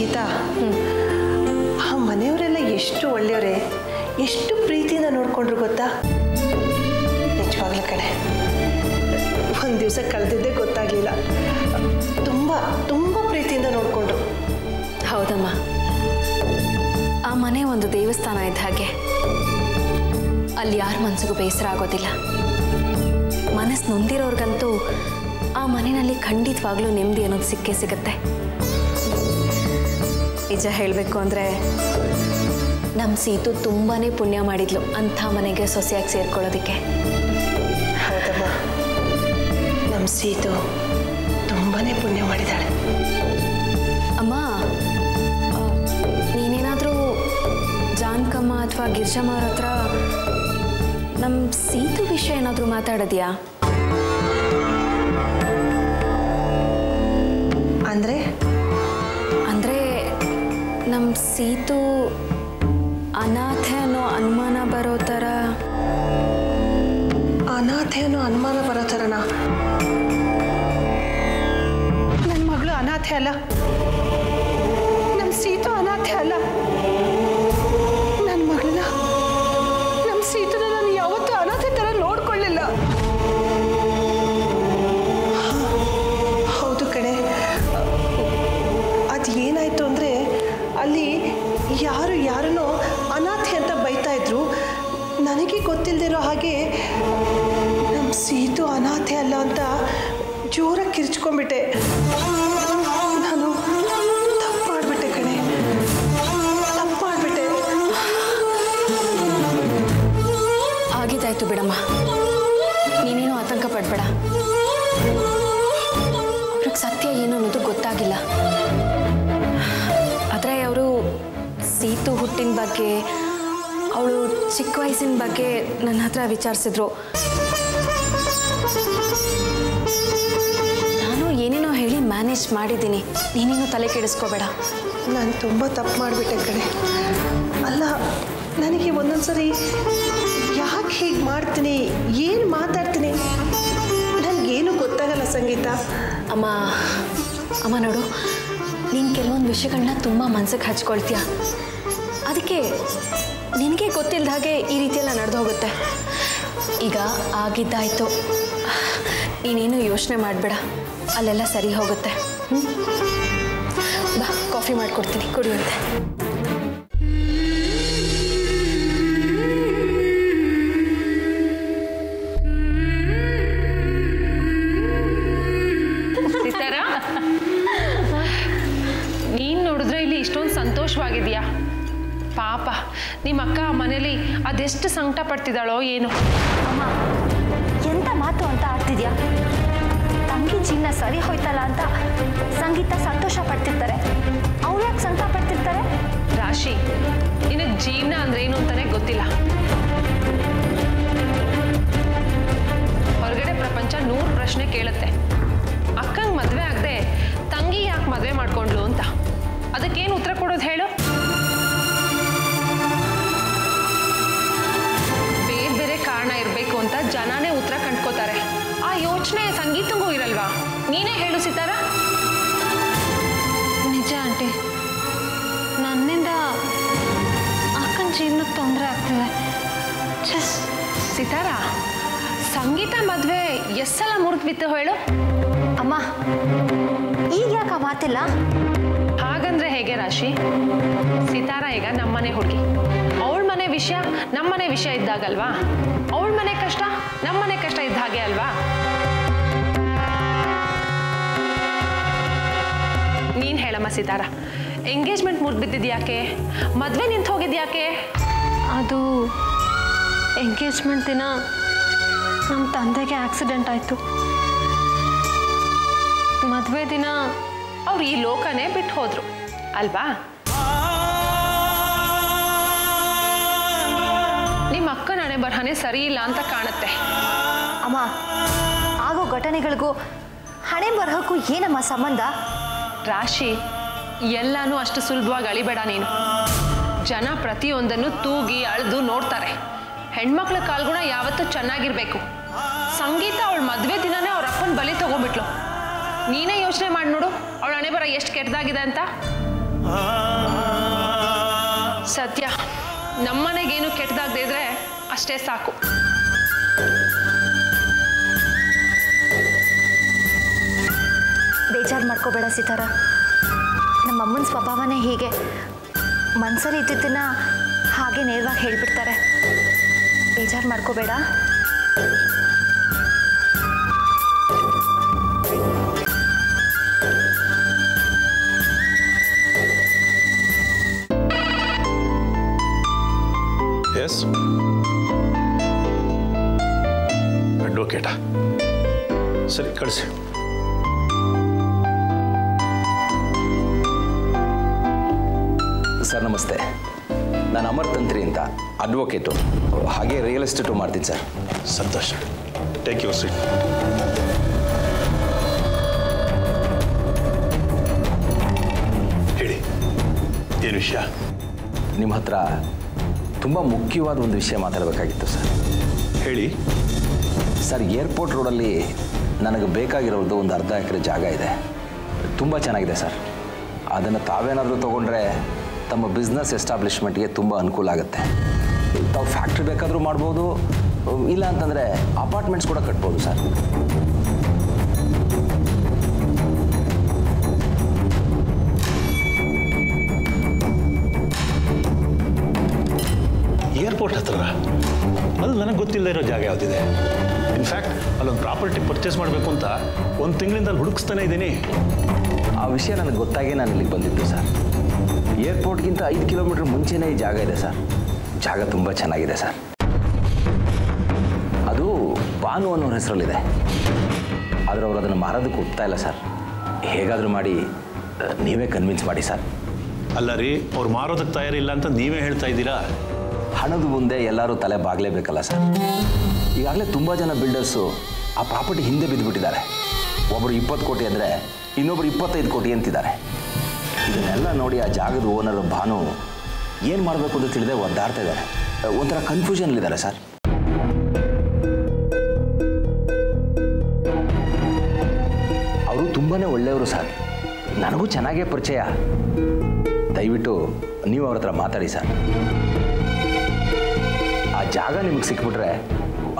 ಸಂಗೀತ ಆ ಮನೆಯವರೆಲ್ಲ ಎಷ್ಟು ಒಳ್ಳೆಯವರೇ? ಎಷ್ಟು ಪ್ರೀತಿಯಿಂದ ನೋಡ್ಕೊಂಡ್ರು ಗೊತ್ತಾ? ನಿಜವಾಗ್ಲೂ ಕಡೆ ಒಂದು ದಿವಸ ಕಳೆದಿದ್ದೇ ಗೊತ್ತಾಗಲಿಲ್ಲ. ತುಂಬ ತುಂಬ ಪ್ರೀತಿಯಿಂದ ನೋಡಿಕೊಂಡ್ರು. ಹೌದಮ್ಮ. ಆ ಮನೆ ಒಂದು ದೇವಸ್ಥಾನ ಇದ್ದ ಹಾಗೆ. ಅಲ್ಲಿ ಯಾರ ಮನಸ್ಸಿಗೂ ಬೇಸರ ಆಗೋದಿಲ್ಲ. ಮನಸ್ಸು ನೊಂದಿರೋರ್ಗಂತೂ ಆ ಮನೆಯಲ್ಲಿ ಖಂಡಿತವಾಗ್ಲೂ ನೆಮ್ಮದಿ ಅನ್ನೋದು ಸಿಕ್ಕೇ ಸಿಗುತ್ತೆ. ನಿಜ ಹೇಳಬೇಕು ಅಂದರೆ ನಮ್ಮ ಸೀತು ತುಂಬಾ ಪುಣ್ಯ ಮಾಡಿದ್ಲು ಅಂಥ ಮನೆಗೆ ಸೊಸೆಯಾಗಿ ಸೇರ್ಕೊಳ್ಳೋದಕ್ಕೆ. ಹೌದಮ್ಮ. ನಮ್ಮ ಸೀತು ತುಂಬಾ ಪುಣ್ಯ ಮಾಡಿದ್ದಾಳೆ ಅಮ್ಮ ನೀನೇನಾದರೂ ಜಾನ್ಕಮ್ಮ ಅಥವಾ ಗಿರ್ಜಮ್ಮ ಅವ್ರ ಹತ್ರ ನಮ್ಮ ಸೀತು ವಿಷಯ ಏನಾದರೂ ಮಾತಾಡಿದ್ಯಾ? ಸೀತು ಅನಾಥೆ ಅನ್ನೋ ಅನುಮಾನ ಬರೋ ಥರ ಅನಾಥೆ ಅನ್ನೋ ಅನುಮಾನ ಬರೋ ಥರನ ನನ್ನ ಮಗಳು ಅನಾಥೆ ಅಲ್ಲ. ನಮ್ಮ ಸೀತು ಅನಾಥೆ ಅಲ್ಲ. ಬಗ್ಗೆ ಅವಳು ಚಿಕ್ಕ ವಯಸ್ಸಿನ ಬಗ್ಗೆ ನನ್ನ ಹತ್ರ ವಿಚಾರಿಸಿದ್ರು. ನಾನು ಏನೇನೋ ಹೇಳಿ ಮ್ಯಾನೇಜ್ ಮಾಡಿದ್ದೀನಿ. ನೀನೇನು ತಲೆ ಕೆಡಿಸ್ಕೋಬೇಡ. ನಾನು ತುಂಬ ತಪ್ಪು ಮಾಡಿಬಿಟ್ಟೆ ಕಡೆ ಅಲ್ಲ ನನಗೆ ಒಂದೊಂದು ಸರಿ ಯಾಕೆ ಹೀಗೆ ಮಾಡ್ತೀನಿ ಏನು ಮಾತಾಡ್ತೀನಿ? ನನಗೇನು ಗೊತ್ತಾಗಲ್ಲ ಸಂಗೀತ. ಅಮ್ಮ ಅಮ್ಮ ನೋಡು ನೀನು ಕೆಲವೊಂದು ವಿಷಯಗಳನ್ನ ತುಂಬ ಮನ್ಸಿಗೆ ಹಚ್ಕೊಳ್ತೀಯ? ಅದಕ್ಕೆ ನಿನಗೆ ಗೊತ್ತಿಲ್ಲದ ಹಾಗೆ ಈ ರೀತಿಯೆಲ್ಲ ನಡೆದು ಹೋಗುತ್ತೆ. ಈಗ ಆಗಿದ್ದಾಯ್ತು. ನೀನೇನು ಯೋಚನೆ ಮಾಡಬೇಡ. ಅಲ್ಲೆಲ್ಲ ಸರಿ ಹೋಗುತ್ತೆ. ಬಾ, ಕಾಫಿ ಮಾಡಿಕೊಡ್ತೀನಿ. ಕುಡಿಯುತ್ತೆ ಸಿತಾರ? ನೀನು ನೋಡಿದ್ರೆ ಇಲ್ಲಿ ಇಷ್ಟೊಂದು ಸಂತೋಷವಾಗಿದೆಯಾ ಪಾಪ ನಿಮ್ಮ ಅಕ್ಕ ಆ ಮನೇಲಿ ಅದೆಷ್ಟು ಸಂಕಟ ಪಡ್ತಿದ್ದಾಳೋ ಏನು. ಅಮ್ಮ ಎಂತ ಮಾತು ಅಂತ ಆಡ್ತಿದ್ಯಾ ತಂಗಿ ಜೀವನ ಸರಿ ಹೋಯ್ತಲ್ಲ ಅಂತ ಸಂಗೀತ ಸಂತೋಷ ಪಡ್ತಿರ್ತಾರೆ. ಅವ್ರು ಯಾಕೆ ಸಂಕಟ ಪಡ್ತಿರ್ತಾರೆ? ರಾಶಿ ನಿನಗೆ ಜೀವನ ಅಂದ್ರೆ ಏನು ಅಂತಾನೆ ಗೊತ್ತಿಲ್ಲ. ಸಿತಾರ ಈಗ ನಮ್ಮನೆ ಹುಡುಗಿ. ಅವಳ ಮನೆ ವಿಷಯ ನಮ್ಮನೆ ವಿಷಯ ಇದ್ದಾಗಲ್ವಾ? ಅವಳ ಮನೆ ಕಷ್ಟ ನಮ್ಮನೆ ಕಷ್ಟ ಇದ್ದ ಹಾಗೆ ಅಲ್ವಾ? ನೀನ್ ಹೇಳಮ್ಮ ಸಿತಾರ ಎಂಗೇಜ್ಮೆಂಟ್ ಮುರಿದು ಬಿದ್ದಿದ್ಯಾಕೆ ಮದ್ವೆ ನಿಂತು ಹೋಗಿದ್ಯಾಕೆ ಅದು ಎಂಗೇಜ್ಮೆಂಟ್ ದಿನ ನಮ್ಮ ತಂದೆಗೆ ಆಕ್ಸಿಡೆಂಟ್ ಆಯಿತು. ಮದುವೆ ದಿನ ಅವ್ರು ಈ ಲೋಕನೇ ಬಿಟ್ಟು ಹೋದ್ರು ಅಲ್ವಾ? ನಿಮ್ಮ ಅಕ್ಕ ನಡೆ ಬರಹನೆ ಸರಿ ಇಲ್ಲ ಅಂತ ಕಾಣುತ್ತೆ. ಅಮ್ಮ ಆಗೋ ಘಟನೆಗಳಿಗೂ ಹಣೆ ಬರಹಕ್ಕೂ ಏನಮ್ಮ ಸಂಬಂಧ? ರಾಶಿ ಎಲ್ಲಾನು ಅಷ್ಟು ಸುಲಭವಾಗಿ ಅಳಿಬೇಡ ನೀನು. ಜನ ಪ್ರತಿಯೊಂದನ್ನು ತೂಗಿ ಅಳೆದು ನೋಡ್ತಾರೆ. ಹೆಣ್ಮಕ್ಳ ಕಾಲ್ಗುಣ ಯಾವತ್ತೂ ಚೆನ್ನಾಗಿರ್ಬೇಕು. ಸಂಗೀತ ಅವಳ ಮದುವೆ ದಿನನೇ ಅವ್ರ ಅಪ್ಪನ ಬಲಿ ತಗೊಂಡ್ಬಿಟ್ಲು. ನೀನೇ ಯೋಚನೆ ಮಾಡಿ ನೋಡು ಅವಳ ಹಣೆ ಬರ ಎಷ್ಟು ಕೆಟ್ಟದಾಗಿದೆ ಅಂತ. ಸತ್ಯ. ನಮ್ಮನೆಗೇನು ಕೆಟ್ಟದಾಗದೇ ಇದ್ರೆ ಅಷ್ಟೇ ಸಾಕು. ಬೇಜಾರು ಮಾಡ್ಕೋಬೇಡ ಸಿತಾರ. ನಮ್ಮಮ್ಮನ ಸ್ವಭಾವನೇ ಹೀಗೆ. ಮನ್ಸಲ್ಲಿ ಇದ್ದಿದ್ದನ್ನ ಹಾಗೆ ನೇರವಾಗಿ ಹೇಳ್ಬಿಡ್ತಾರೆ. ಬೇಜಾರು ಮಾಡ್ಕೋಬೇಡ. ಎಸ್ ಅಡ್ವೊಕೇಟಾ ಸರಿ ಕಳಿಸಿ. ಸರ್ ನಮಸ್ತೆ. ನಾನು ಅಮರ್ ತಂತ್ರಿ ಅಂತ ಅಡ್ವೊಕೇಟು ಹಾಗೆ ರಿಯಲ್ ಎಸ್ಟೇಟು ಮಾಡ್ತೀನಿ ಸರ್ ಸಂತೋಷ. ಟೇಕ್ ಯುವರ್ ಸೀಟ್ ಹೇಳಿ. ಏನು ವಿಷಯ? ನಿಮ್ಮ ಹತ್ರ ತುಂಬ ಮುಖ್ಯವಾದ ಒಂದು ವಿಷಯ ಮಾತಾಡಬೇಕಾಗಿತ್ತು ಸರ್. ಹೇಳಿ. ಸರ್ ಏರ್ಪೋರ್ಟ್ ರೋಡಲ್ಲಿ ನನಗೆ ಬೇಕಾಗಿರೋದು ಒಂದು ಅರ್ಧ ಎಕರೆ ಜಾಗ ಇದೆ. ತುಂಬ ಚೆನ್ನಾಗಿದೆ ಸರ್. ಅದನ್ನು ತಾವೇನಾದರೂ ತೊಗೊಂಡ್ರೆ ತಮ್ಮ ಬಿಸ್ನೆಸ್ ಎಸ್ಟಾಬ್ಲಿಷ್ಮೆಂಟ್ಗೆ ತುಂಬ ಅನುಕೂಲ ಆಗುತ್ತೆ. ತಾವು ಫ್ಯಾಕ್ಟ್ರಿ ಬೇಕಾದರೂ ಮಾಡ್ಬೋದು ಇಲ್ಲ ಅಂತಂದರೆ ಅಪಾರ್ಟ್ಮೆಂಟ್ಸ್ ಕೂಡ ಕಟ್ಬೋದು ಸರ್. ಹತ್ರ. ಅಲ್ಲಿ ನನಗೆ ಗೊತ್ತಿಲ್ಲದೆ ಇರೋ ಜಾಗ ಯಾವುದಿದೆ? ಇನ್ಫ್ಯಾಕ್ಟ್ ಅಲ್ಲೊಂದು ಪ್ರಾಪರ್ಟಿ ಪರ್ಚೇಸ್ ಮಾಡಬೇಕು ಅಂತ ಒಂದು ತಿಂಗಳಿಂದ ಅಲ್ಲಿ ಹುಡುಕ್ಸ್ತಾನೆ ಇದ್ದೀನಿ. ಆ ವಿಷಯ ನನಗೆ ಗೊತ್ತಾಗೇ ನಾನು ಇಲ್ಲಿಗೆ ಬಂದಿದ್ದು ಸರ್. ಏರ್ಪೋರ್ಟ್ಗಿಂತ ಐದು ಕಿಲೋಮೀಟ್ರ್ ಮುಂಚೆನೇ ಈ ಜಾಗ ಇದೆ ಸರ್. ಜಾಗ ತುಂಬ ಚೆನ್ನಾಗಿದೆ ಸರ್. ಅದು ಬಾನು ಅನ್ನೋರ ಹೆಸರಲ್ಲಿದೆ. ಆದರೆ ಅವರು ಅದನ್ನು ಮಾರೋದಕ್ಕೆ ಒಪ್ತಾ ಇಲ್ಲ ಸರ್. ಹೇಗಾದರೂ ಮಾಡಿ ನೀವೇ ಕನ್ವಿನ್ಸ್ ಮಾಡಿ ಸರ್. ಅಲ್ಲ ರೀ ಅವ್ರು ಮಾರೋದಕ್ಕೆ ತಯಾರಿಲ್ಲ ಅಂತ ನೀವೇ ಹೇಳ್ತಾ ಇದ್ದೀರಾ? ಹಣದ ಮುಂದೆ ಎಲ್ಲರೂ ತಲೆ ಬಾಗಲೇಬೇಕಲ್ಲ ಸರ್? ಈಗಾಗಲೇ ತುಂಬ ಜನ ಬಿಲ್ಡರ್ಸು ಆ ಪ್ರಾಪರ್ಟಿ ಹಿಂದೆ ಬಿದ್ದುಬಿಟ್ಟಿದ್ದಾರೆ. ಒಬ್ಬರು ಇಪ್ಪತ್ತು ಕೋಟಿ ಅಂದರೆ ಇನ್ನೊಬ್ಬರು ಇಪ್ಪತ್ತೈದು ಕೋಟಿ ಅಂತಿದ್ದಾರೆ. ಇದನ್ನೆಲ್ಲ ನೋಡಿ ಆ ಜಾಗದ ಓನರ್ ಭಾನು ಏನು ಮಾಡಬೇಕು ಅಂತ ತಿಳಿದೆ ಒದ್ದಾಡ್ತಾ ಇದ್ದಾರೆ. ಒಂಥರ ಕನ್ಫ್ಯೂಷನ್ಲಿದ್ದಾರೆ ಸರ್. ಅವರು ತುಂಬಾ ಒಳ್ಳೆಯವರು ಸರ್. ನನಗೂ ಚೆನ್ನಾಗೇ ಪರಿಚಯ. ದಯವಿಟ್ಟು ನೀವು ಅವ್ರ ಹತ್ರ ಮಾತಾಡಿ ಸರ್. ಜಾಗ ನಿಮಗೆ ಸಿಕ್ಬಿಟ್ರೆ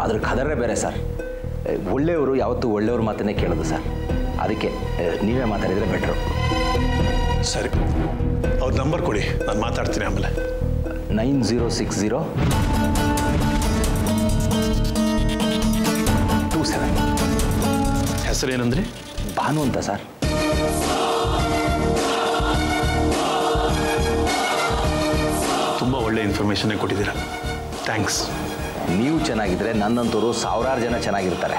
ಅದ್ರ ಕದರೇ ಬೇರೆ ಸರ್. ಒಳ್ಳೆಯವರು ಯಾವತ್ತೂ ಒಳ್ಳೆಯವ್ರ ಮಾತನ್ನೇ ಕೇಳೋದು ಸರ್. ಅದಕ್ಕೆ ನೀವೇ ಮಾತಾಡಿದರೆ ಬೆಟ್ರು. ಸರಿ ಅವ್ರ ನಂಬರ್ ಕೊಡಿ ನಾನು ಮಾತಾಡ್ತೀನಿ ಆಮೇಲೆ. Nine zero six zero two seven. ಹೆಸರೇನಂದ್ರಿ? Bhanu ಅಂತ ಸರ್. ತುಂಬ ಒಳ್ಳೆ ಇನ್ಫಾರ್ಮೇಷನ್ನೇ ಕೊಟ್ಟಿದ್ದೀರಾ. ಥ್ಯಾಂಕ್ಸ್ ನೀವು ಚೆನ್ನಾಗಿದ್ದರೆ ನನ್ನಂತೂರು ಸಾವಿರಾರು ಜನ ಚೆನ್ನಾಗಿರ್ತಾರೆ.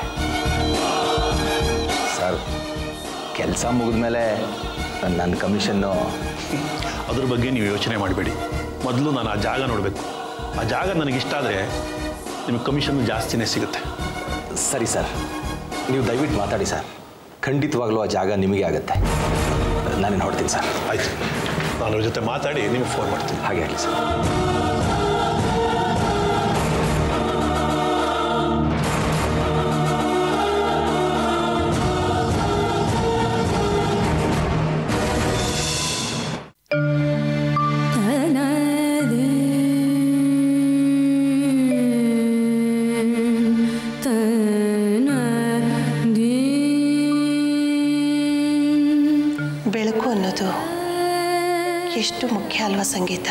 ಸರ್ ಕೆಲಸ ಮುಗಿದ ಮೇಲೆ ನನ್ನ ಕಮಿಷನ್ನು ಅದ್ರ ಬಗ್ಗೆ ನೀವು ಯೋಚನೆ ಮಾಡಬೇಡಿ. ಮೊದಲು ನಾನು ಆ ಜಾಗ ನೋಡಬೇಕು. ಆ ಜಾಗ ನನಗಿಷ್ಟ ಆದರೆ ನಿಮಗೆ ಕಮಿಷನ್ ಜಾಸ್ತಿನೇ ಸಿಗುತ್ತೆ. ಸರಿ ಸರ್. ನೀವು ದಯವಿಟ್ಟು ಮಾತಾಡಿ ಸರ್. ಖಂಡಿತವಾಗ್ಲೂ ಆ ಜಾಗ ನಿಮಗೆ ಆಗುತ್ತೆ. ನಾನೇನು ಹೊಡ್ತೀನಿ ಸರ್. ಆಯಿತು. ನಾನು ಅವ್ರ ಜೊತೆ ಮಾತಾಡಿ ನಿಮಗೆ ಫೋನ್ ಮಾಡ್ತೀನಿ. ಹಾಗೆ ಆಗಲಿ ಸರ್. ಎಷ್ಟು ಮುಖ್ಯ ಅಲ್ವಾ ಸಂಗೀತ?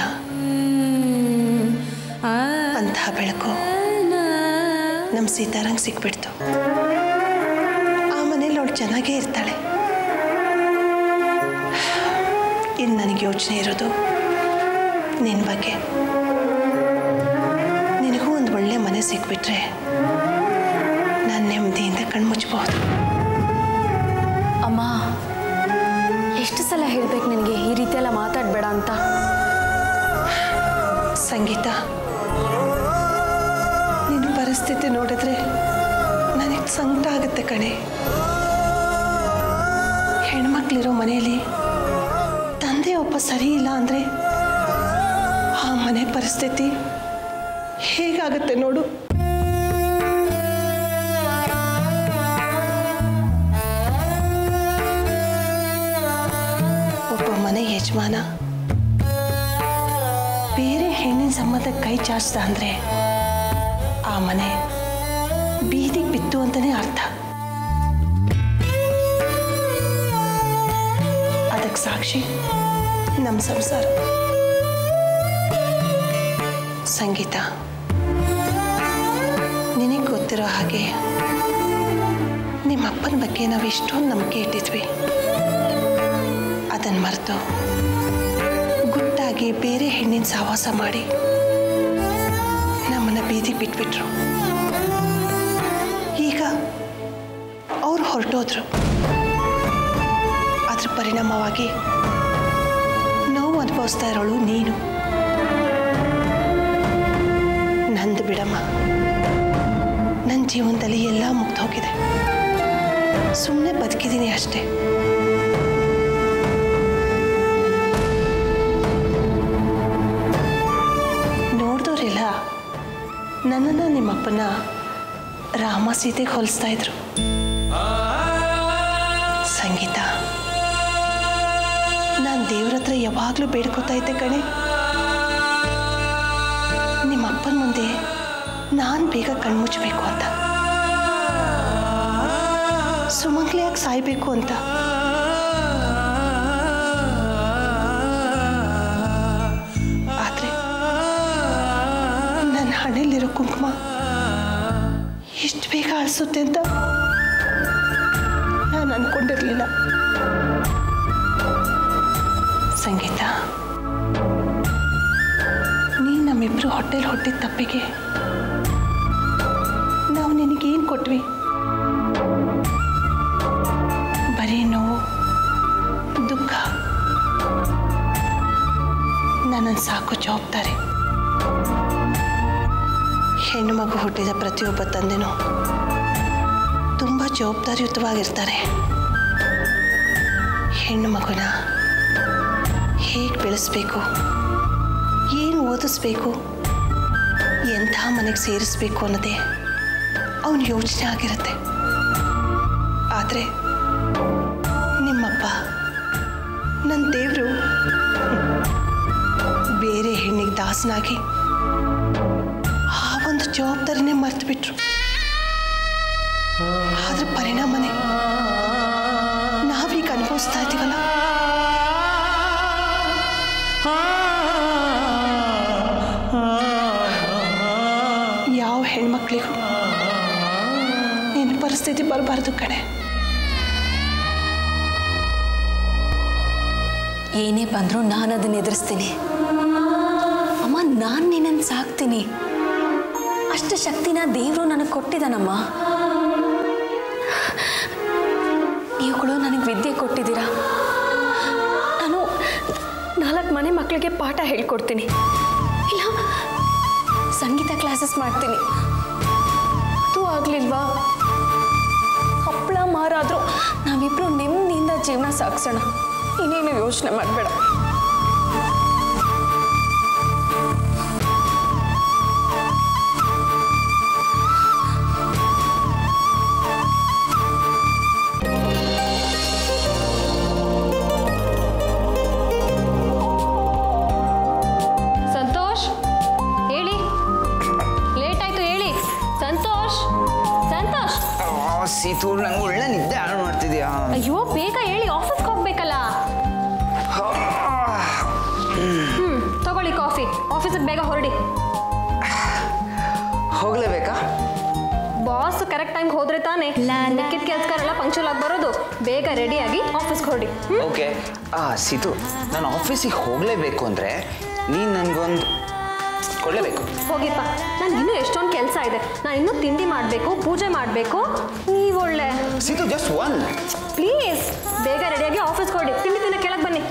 ಅಂತಹ ಬೆಳಕು ನಮ್ಮ ಸೀತಾರಂಗ್ ಸಿಕ್ಬಿಡ್ತು. ಆ ಮನೇಲಿ ಅವಳು ಚೆನ್ನಾಗೇ ಇರ್ತಾಳೆ. ಇನ್ನು ನನಗೆ ಯೋಚನೆ ಇರೋದು ನಿನ್ನ ಬಗ್ಗೆ. ನಿನಗೂ ಒಂದು ಒಳ್ಳೆ ಮನೆ ಸಿಕ್ಬಿಟ್ರೆ ನಾನು ನೆಮ್ಮದಿಯಿಂದ ಕಣ್ಮುಚ್ಚಬಹುದು ಅಮ್ಮ ಎಷ್ಟು ಸಲ ಹೇಳ್ಬೇಕು ನಿನಗೆ ಈ ರೀತಿ ಎಲ್ಲ ಮಾತಾಡಬೇಡ ಅಂತ? ಸಂಗೀತ, ನಿನ್ನ ಪರಿಸ್ಥಿತಿ ನೋಡಿದ್ರೆ ನನಗೆ ಸಂಕಟ ಆಗುತ್ತೆ ಕಣೆ. ಹೆಣ್ಮಕ್ಳಿರೋ ಮನೆಯಲ್ಲಿ ತಂದೆ ಒಬ್ಬ ಸರಿ ಇಲ್ಲ ಅಂದರೆ ಆ ಮನೆ ಪರಿಸ್ಥಿತಿ ಹೇಗಾಗುತ್ತೆ ನೋಡು. ಕೈ ಚಾಚ್ದ ಅಂದ್ರೆ ಆ ಮನೆ ಬೀದಿಗೆ ಬಿತ್ತು ಅಂತಲೇ ಅರ್ಥ. ಅದಕ್ಕೆ ಸಾಕ್ಷಿ ನಮ್ಮ ಸಂಸಾರ. ಸಂಗೀತ. ನಿನಗೆ ಗೊತ್ತಿರೋ ಹಾಗೆ ನಿಮ್ಮ ಅಪ್ಪನ ಬಗ್ಗೆ ನಾವು ಎಷ್ಟೊಂದು ನಂಬಿಕೆ ಇಟ್ಟಿದ್ವಿ. ಅದನ್ನ ಮರೆತು ಗುಟ್ಟಾಗಿ ಬೇರೆ ಹೆಣ್ಣಿನ ಸಹವಾಸ ಮಾಡಿ ಬೀದಿಗೆ ಬಿಟ್ಬಿಟ್ರು. ಈಗ ಅವ್ರು ಹೊರಟೋದ್ರು. ಅದ್ರ ಪರಿಣಾಮವಾಗಿ ನೋವು ಅನುಭವಿಸ್ತಾ ಇರೋಳು ನೀನು. ನಂದು ಬಿಡಮ್ಮ ನನ್ನ ಜೀವನದಲ್ಲಿ ಎಲ್ಲ ಮುಗ್ದೋಗಿದೆ ಸುಮ್ಮನೆ ಬದುಕಿದ್ದೀನಿ ಅಷ್ಟೇ. ನನ್ನನ್ನು ನಿಮ್ಮಪ್ಪನ ರಾಮ ಸೀತೆಗೆ ಹೋಲಿಸ್ತಾ ಇದ್ರು. ಸಂಗೀತ. ನಾನು ದೇವ್ರ ಹತ್ರ ಯಾವಾಗಲೂ ಬೇಡ್ಕೋತಾ ಇದ್ದೆ ಕಣೆ. ನಿಮ್ಮಪ್ಪನ ಮುಂದೆ ನಾನು ಬೇಗ ಕಣ್ಮುಚ್ಚಬೇಕು ಅಂತ. ಸುಮಂಗ್ಲಿಯಾಗಿ ಸಾಯ್ಬೇಕು ಅಂತ. ಕುಂಕುಮ. ಎಷ್ಟು ಬೇಗ ಅಳಿಸುತ್ತೆ ಅಂತ ನಾನು ಅನ್ಕೊಂಡಿರ್ಲಿಲ್ಲ. ಸಂಗೀತ ನೀ ನಮ್ಮಿಬ್ರು ಹೊಟ್ಟೆಲ್ ಹೊಟ್ಟಿದ ತಪ್ಪಿಗೆ ನಾವು ನಿನಗೇನು ಕೊಟ್ವಿ? ಬರೀ ನೋವು, ದುಃಖ. ನನ್ನನ್ನು ಸಾಕು ಜವಾಬ್ದಾರಿ. ಮಗು ಹುಟ್ಟಿದ ಪ್ರತಿಯೊಬ್ಬ ತಂದೆನೂ ತುಂಬ ಜವಾಬ್ದಾರಿಯುತವಾಗಿರ್ತಾರೆ. ಹೆಣ್ಣು ಮಗುನ ಹೇಗೆ ಬೆಳೆಸ್ಬೇಕು? ಏನು ಓದಿಸ್ಬೇಕು? ಎಂಥ ಮನೆಗೆ ಸೇರಿಸ್ಬೇಕು ಅನ್ನೋದೇ ಅವನ ಯೋಚನೆ ಆಗಿರುತ್ತೆ. ಆದರೆ ನಿಮ್ಮಪ್ಪ ನನ್ನ ದೇವರು ಬೇರೆ ಹೆಣ್ಣಿಗೆ ದಾಸನಾಗಿ ಜವಾಬ್ದಾರಿನೇ ಮರ್ತು ಬಿಟ್ರು ಆದ್ರೆ ಪರಿಣಾಮನೇ. ನಾವೀಗ ಅನುಭವಿಸ್ತಾ ಇದ್ದೀವಲ್ಲ? ಯಾವ ಹೆಣ್ಮಕ್ಳಿಗೂ ನಿನ್ನ ಪರಿಸ್ಥಿತಿ ಬರಬಾರ್ದು ಕಣೆ. ಏನೇ ಬಂದರೂ ನಾನು ಅದನ್ನ ಎದುರಿಸ್ತೀನಿ. ಅಮ್ಮ, ನಾನು ನಿನ್ನನ್ನು ಸಾಕ್ತೀನಿ. ಅಷ್ಟು ಶಕ್ತಿನ ದೇವರು ನನಗೆ ಕೊಟ್ಟಿದ್ದಾನಮ್ಮ. ನೀವುಗಳು ನನಗೆ ವಿದ್ಯೆ ಕೊಟ್ಟಿದ್ದೀರಾ? ನಾನು ನಾಲ್ಕು ಮನೆ ಮಕ್ಕಳಿಗೆ ಪಾಠ ಹೇಳ್ಕೊಡ್ತೀನಿ. ಇಲ್ಲ, ಸಂಗೀತ ಕ್ಲಾಸಸ್ ಮಾಡ್ತೀನಿ. ಅದು ಆಗಲಿಲ್ವಾ? ಹಪ್ಪಳ ಮಾರಾದರೂ ನಾವಿಬ್ಬರು ನೆಮ್ಮದಿಯಿಂದ ಜೀವನ ಸಾಗಿಸೋಣ. ಇನ್ನೇನು ಯೋಚನೆ ಮಾಡಬೇಡ. ಸೀತು ನಂಗೆ ಒಳ್ಳೆ ನಿದ್ದೆ ಹಾಳು ಮಾಡ್ತಿದ್ಯಾ? ಅಯ್ಯೋ ಬೇಗ ಹೇಳಿ ಆಫೀಸ್ಗೆ ಹೋಗ್ಬೇಕಲ್ಲ. ಹ್ಮ್ ತಗೊಳ್ಳಿ ಕಾಫಿ ಆಫೀಸಿಗೆ ಬೇಗ ಹೊರಡಿ. ಹೋಗ್ಲೇಬೇಕಾ? ಬಾಸ್ ಕರೆಕ್ಟ್ ಟೈಮ್ಗೆ ಹೋದ್ರೆ ತಾನೆ. ಮಿಕ್ಕಿದ ಕೆಲಸಗಾರೆಲ್ಲ ಪಂಕ್ಚುಲ್ ಆಗಿ ಬರೋದು. ಬೇಗ ರೆಡಿಯಾಗಿ ಆಫೀಸ್ಗೆ ಹೊರಡಿ. ಓಕೆ ಆ ಸೀತು ನಾನು ಆಫೀಸಿಗೆ ಹೋಗಲೇಬೇಕು ಅಂದರೆ ನೀನು ನನಗೊಂದು ಕೊಡಲೇಬೇಕು ಹೋಗಿಪ್ಪ ನನ್ಗೆ ಇನ್ನೂ ಎಷ್ಟೊಂದು ಕೆಲಸ ಇದೆ. ನಾನು ಇನ್ನೂ ತಿಂಡಿ ಮಾಡಬೇಕು ಪೂಜೆ ಮಾಡಬೇಕು. ನೀವೊಳ್ಳೆ ಸೀತು ಜಸ್ಟ್ ಒನ್ ಪ್ಲೀಸ್ ಬೇಗ ರೆಡಿಯಾಗಿ ಆಫೀಸ್ಗೆ ಕೊಡಿ. ತಿಂಡಿ ತಿನ್ನ ಕೆಳಗೆ ಬನ್ನಿ.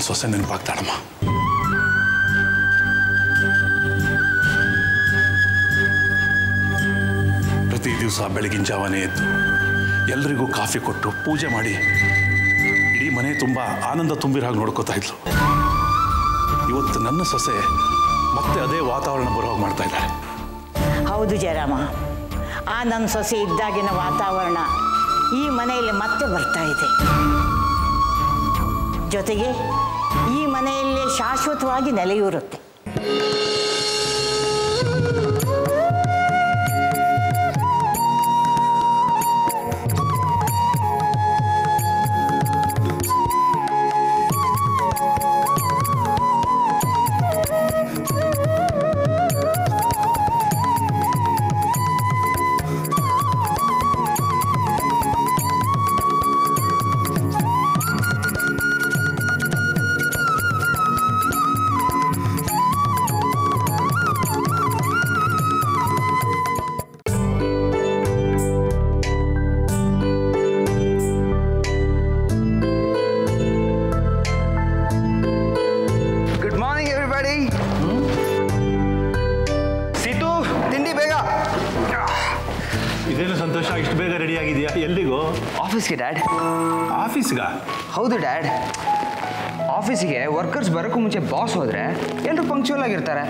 ನಿನ್ನ ಸೊಸೆ ನೆನಪಾಗ್ತಾಳಮ್ಮ ಪ್ರತಿ ದಿವಸ ಬೆಳಗಿನ ಜಾವನೇ ಎದ್ದು ಎಲ್ರಿಗೂ ಕಾಫಿ ಕೊಟ್ಟು ಪೂಜೆ ಮಾಡಿ ಇಡೀ ಮನೆ ತುಂಬ ಆನಂದ ತುಂಬಿರೋ ಹಾಗೆ ನೋಡ್ಕೋತಾ ಇದ್ಲು ಇವತ್ತು ನನ್ನ ಸೊಸೆ ಮತ್ತೆ ಅದೇ ವಾತಾವರಣ ಬರೋ ಹಾಗೆ ಮಾಡ್ತಾ ಇದ್ದಾಳೆ ಹೌದು ಜಯರಾಮ ಆ ನನ್ನ ಸೊಸೆ ಇದ್ದಾಗಿನ ವಾತಾವರಣ ಈ ಮನೆಯಲ್ಲಿ ಮತ್ತೆ ಬರ್ತಾ ಇದೆ ಜೊತೆಗೆ ಈ ಮನೆಯಲ್ಲಿ ಶಾಶ್ವತವಾಗಿ ನೆಲೆಯೂರುತ್ತೆ. ಹೌದು ಡ್ಯಾಡ್. ಆಫೀಸಿಗೆ ವರ್ಕರ್ಸ್ ಬರೋಕ್ಕೂ ಮುಂಚೆ ಬಾಸ್ ಹೋದರೆ ಎಲ್ಲರೂ ಪಂಕ್ಚುವಲ್ ಆಗಿರ್ತಾರೆ.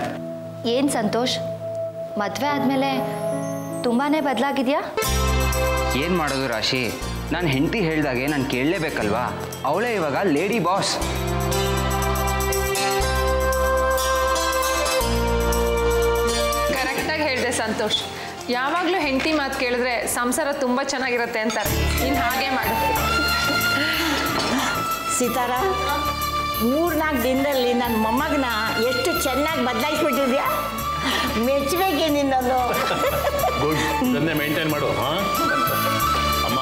ಏನು ಸಂತೋಷ್? ಮದುವೆ ಆದಮೇಲೆ ತುಂಬಾ ಬದಲಾಗಿದೆಯಾ? ಏನು ಮಾಡೋದು ರಾಶಿ? ನಾನು ಹೆಂಡತಿ ಹೇಳ್ದಾಗೆ ನಾನು ಕೇಳಲೇಬೇಕಲ್ವಾ? ಅವಳೇ ಇವಾಗ ಲೇಡಿ ಬಾಸ್. ಕರೆಕ್ಟಾಗಿ ಹೇಳಿದೆ ಸಂತೋಷ್. ಯಾವಾಗಲೂ ಹೆಂಡತಿ ಮಾತು ಕೇಳಿದ್ರೆ ಸಂಸಾರ ತುಂಬ ಚೆನ್ನಾಗಿರುತ್ತೆ ಅಂತಾರೆ. ನೀನು ಹಾಗೆ ಮಾಡು. ಸೀತಾರ ಮೂರ್ನಾಲ್ಕು ದಿನದಲ್ಲಿ ನನ್ನ ಮೊಮ್ಮಗನ ಎಷ್ಟು ಚೆನ್ನಾಗಿ ಬದಲಾಯಿಸ್ಬಿಟ್ಟಿದ್ಯಾ ಮೆಚ್ಚಬೇಕೆ ಇದನ್ನೇ ಮೇಂಟೈನ್ ಮಾಡು ಹಾಂ ಅಮ್ಮ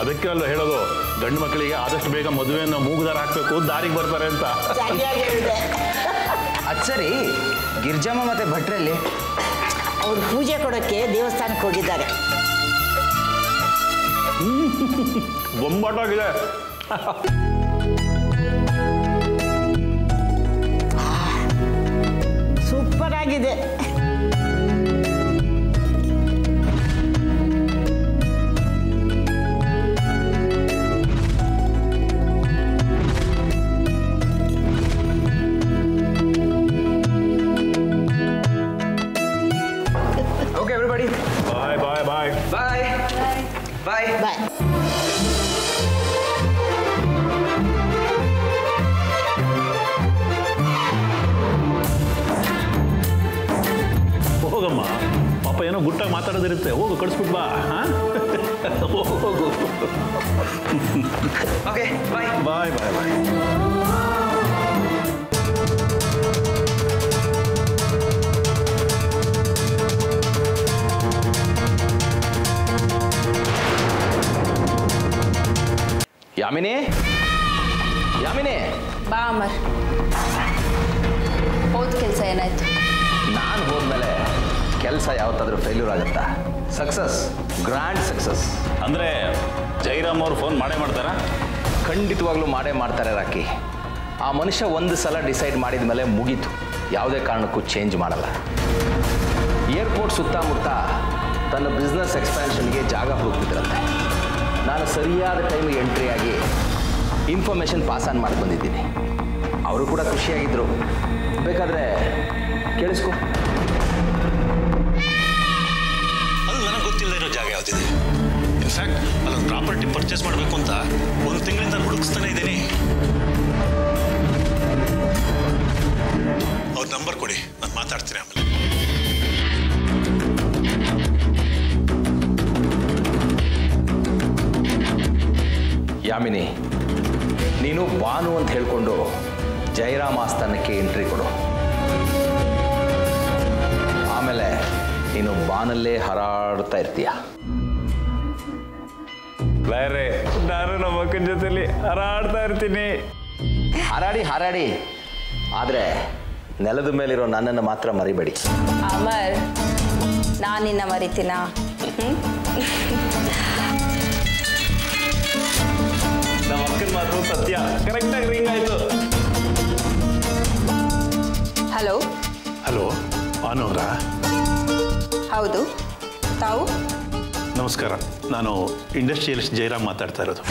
ಅದಕ್ಕೆ ಅಲ್ಲ ಹೇಳೋದು ಗಂಡು ಮಕ್ಕಳಿಗೆ ಆದಷ್ಟು ಬೇಗ ಮದುವೆಯನ್ನು ಮೂಗುದಾರ ಹಾಕಬೇಕು ದಾರಿಗೆ ಬರ್ತಾರೆ ಅಂತ ಅಚ್ಚರಿ ಹೇಳಿದೆ ಅದು ಸರಿ ಗಿರ್ಜಮ್ಮ ಮತ್ತೆ ಭಟ್ರಲ್ಲಿ ಅವ್ರು ಪೂಜೆ ಕೊಡೋಕ್ಕೆ ದೇವಸ್ಥಾನಕ್ಕೆ ಹೋಗಿದ್ದಾರೆ ಬೊಂಬಾಟಾಗಿದೆ ಆಗಿದೆ ಓಕೆ ಎವ್ರಿಬಡಿ ಬಾಯ್ ಬಾಯ್ ಬಾಯ್ ಬಾಯ್ ಬಾಯ್ ಬಾಯ್ ಗುಟ್ಟಾಗಿ ಮಾತಾಡೋದಿರುತ್ತೆ. ಹೋಗು ಕಳಿಸ್ಬಿಟ್ಟು ಬಾ. ಹಾಂ? ಹೋಗು ಹೋಗು ಓಕೆ ಬಾಯ್ ಬಾಯ್ ಬಾಯ್ ಬಾಯ್ ಯಾಮಿನಿ? ಯಾಮಿನಿ? ಬಾ ಅಮರ್. ಹೋದ ಕೆಲಸ ಏನಾಯ್ತು? ನಾನು ಹೋದ್ಮೇಲೆ ಕೆಲಸ ಯಾವತ್ತಾದ್ರೂ ಫೇಲ್ಯೂರ್ ಆಗುತ್ತಾ? ಸಕ್ಸಸ್ ಗ್ರ್ಯಾಂಡ್ ಸಕ್ಸಸ್ ಅಂದರೆ ಜೈರಾಮ್ ಅವ್ರು ಫೋನ್ ಮಾಡೇ ಮಾಡ್ತಾರಾ? ಖಂಡಿತವಾಗ್ಲೂ ಮಾಡೇ ಮಾಡ್ತಾರೆ ರಾಕಿ. ಆ ಮನುಷ್ಯ ಒಂದು ಸಲ ಡಿಸೈಡ್ ಮಾಡಿದ ಮೇಲೆ ಮುಗೀತು. ಯಾವುದೇ ಕಾರಣಕ್ಕೂ ಚೇಂಜ್ ಮಾಡಲ್ಲ. ಏರ್ಪೋರ್ಟ್ ಸುತ್ತಮುತ್ತ ತನ್ನ ಬಿಸ್ನೆಸ್ ಎಕ್ಸ್ಪ್ಯಾನ್ಷನ್ಗೆ ಜಾಗ ಹುಡುಕ್ತಿದ್ರಂತೆ. ನಾನು ಸರಿಯಾದ ಟೈಮಿಗೆ ಎಂಟ್ರಿ ಆಗಿ ಇನ್ಫಾರ್ಮೇಷನ್ ಪಾಸ್ ಆನ್ ಮಾಡಿ ಬಂದಿದ್ದೀನಿ ಅವರು ಕೂಡ ಖುಷಿಯಾಗಿದ್ದರು ಬೇಕಾದರೆ ಕೇಳಿಸ್ಕೊ. ಯಾವುದಿದೆ ಇನ್ಫ್ಯಾಕ್ಟ್ ಅಲ್ಲೊಂದು ಪ್ರಾಪರ್ಟಿ ಪರ್ಚೇಸ್ ಮಾಡಬೇಕು ಅಂತ ಒಂದು ತಿಂಗಳಿಂದ ಹುಡುಕಿಸ್ತಾನೆ ಇದ್ದೀನಿ. ಅವ್ರ ನಂಬರ್ ಕೊಡಿ ನಾನು ಮಾತಾಡ್ತೀನಿ ಆಮೇಲೆ. ಯಾಮಿನಿ ನೀನು ಬಾನು ಅಂತ ಹೇಳಿಕೊಂಡು ಜಯರಾಮ ಆಸ್ಥಾನಕ್ಕೆ ಎಂಟ್ರಿ ಕೊಡು. ನೀನು ಬಾನಲ್ಲೇ ಹರಾಡ್ತಾ ಇರ್ತೀಯ? ಬೇರೆ ನಾನು ನಮ್ಮ ಅಕ್ಕನ ಜೊತೆಲಿ ಹಾರಾಡ್ತಾ ಇರ್ತೀನಿ. ಹಾರಾಡಿ ಹಾರಾಡಿ. ಆದ್ರೆ ನೆಲದ ಮೇಲಿರೋ ನನ್ನನ್ನು ಮಾತ್ರ ಮರಿಬೇಡಿ. ಅಮರ್ ನಾನು ನಿನ್ನ ಸತ್ಯ. ಕರೆಕ್ಟ್ ಆಗಿ ರಿಂಗ್ ಆಯ್ತು. ಹಲೋ ಹಲೋ ಭಾನುವರ ಹೌದು. ತಾವು? ನಮಸ್ಕಾರ. ನಾನು ಇಂಡಸ್ಟ್ರಿಯಲಿಸ್ಟ್ ಜಯರಾಮ್ ಮಾತಾಡ್ತಾ ಇರೋದು.